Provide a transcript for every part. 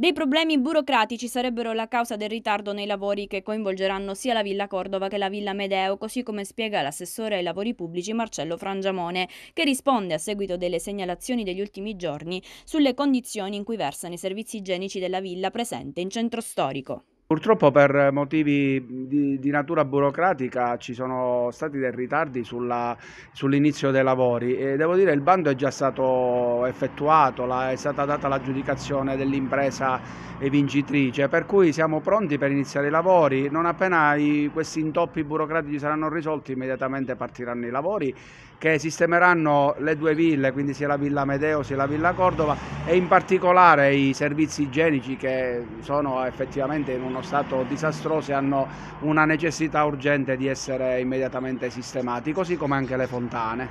Dei problemi burocratici sarebbero la causa del ritardo nei lavori che coinvolgeranno sia la Villa Cordova che la Villa Medeo, così come spiega l'assessore ai lavori pubblici Marcello Frangiamone, che risponde a seguito delle segnalazioni degli ultimi giorni sulle condizioni in cui versano i servizi igienici della villa presente in centro storico. Purtroppo per motivi di, di, natura burocratica ci sono stati dei ritardi sull'inizio dei lavori e devo dire il bando è già stato effettuato, la, è stata data l'aggiudicazione dell'impresa vincitrice, per cui siamo pronti per iniziare i lavori, non appena i, questi intoppi burocratici saranno risolti immediatamente partiranno i lavori che sistemeranno le due ville, quindi sia la Villa Medeo sia la Villa Cordova e in particolare i servizi igienici che sono effettivamente in uno uno stato disastroso e hanno una necessità urgente di essere immediatamente sistemati, così come anche le fontane.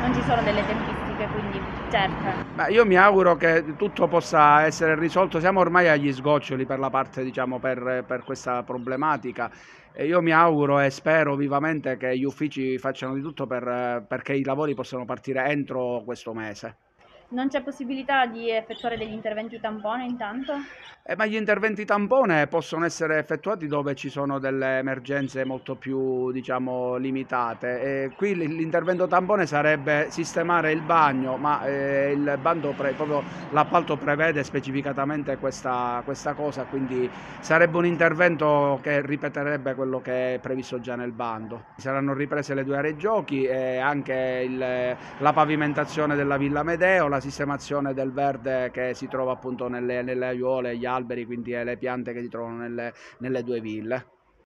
Non ci sono delle tempistiche quindi certe? Beh, io mi auguro che tutto possa essere risolto, siamo ormai agli sgoccioli per la parte diciamo per, per questa problematica e io mi auguro e spero vivamente che gli uffici facciano di tutto per, perché i lavori possano partire entro questo mese. Non c'è possibilità di effettuare degli interventi tampone intanto? Eh, ma gli interventi tampone possono essere effettuati dove ci sono delle emergenze molto più diciamo, limitate. E qui l'intervento tampone sarebbe sistemare il bagno, ma eh, il bando pre, proprio l'appalto prevede specificatamente questa, questa, cosa, quindi sarebbe un intervento che ripeterebbe quello che è previsto già nel bando. Saranno riprese le due aree giochi e anche il, la pavimentazione della Villa Medeo, sistemazione del verde che si trova appunto nelle, nelle aiuole, gli alberi, quindi le piante che si trovano nelle, nelle due ville.